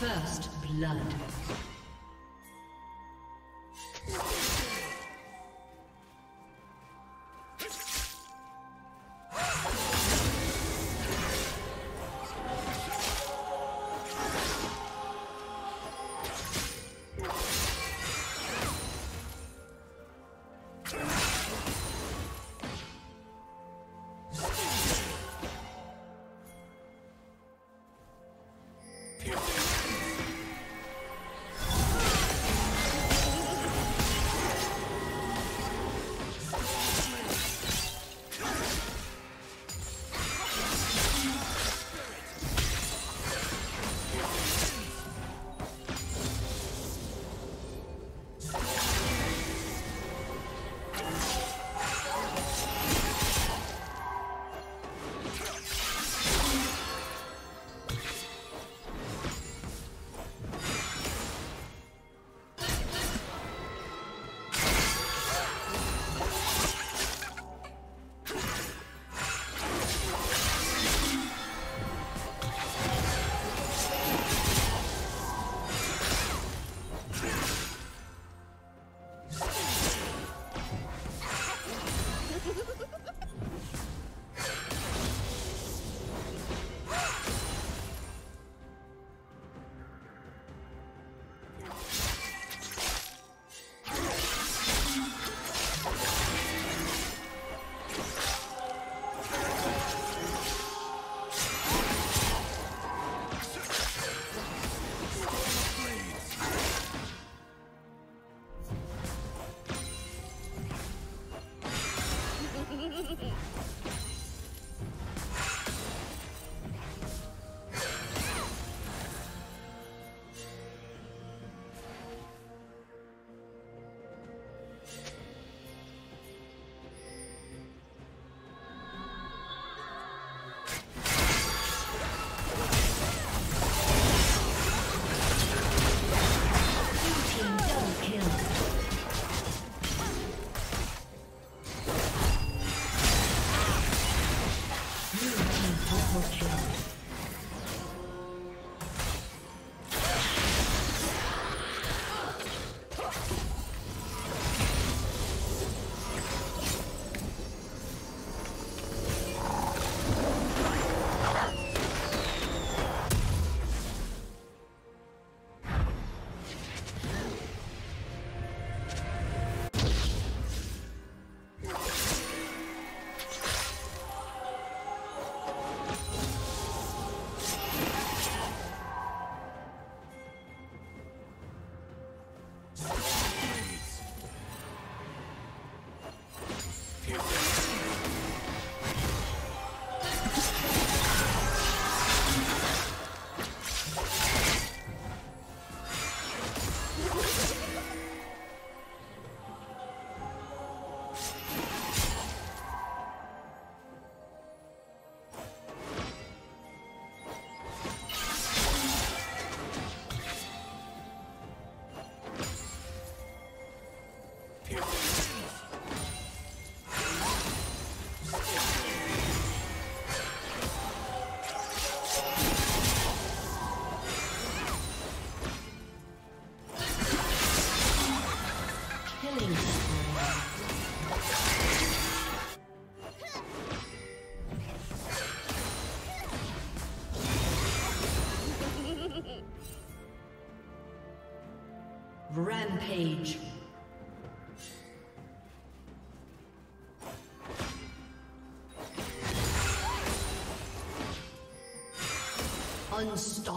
First blood.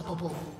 Unstoppable.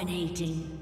Dominating.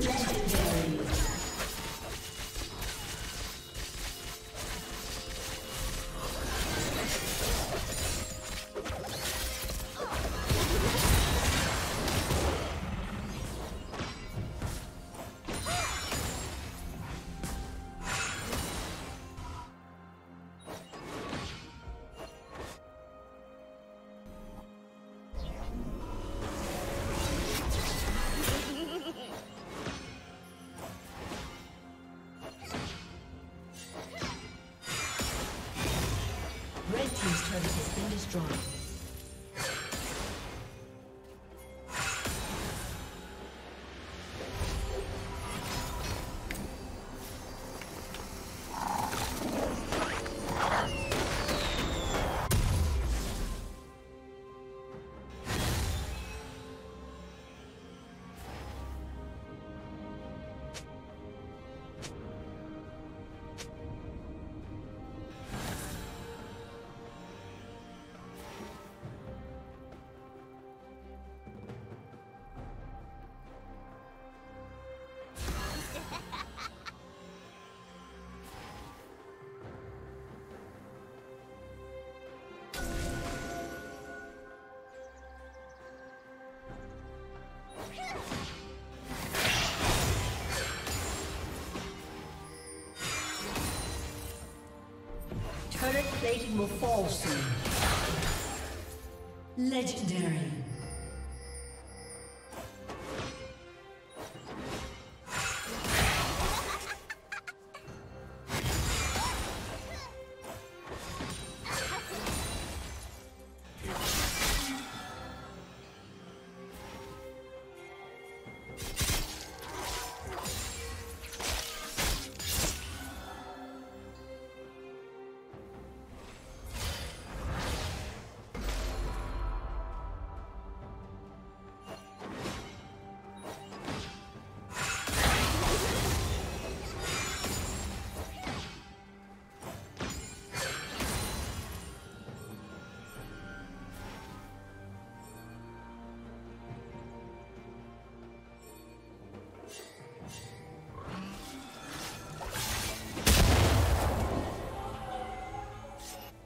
Destroyed. Plating will fall soon. Legendary.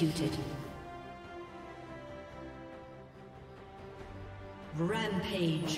Executed. Rampage.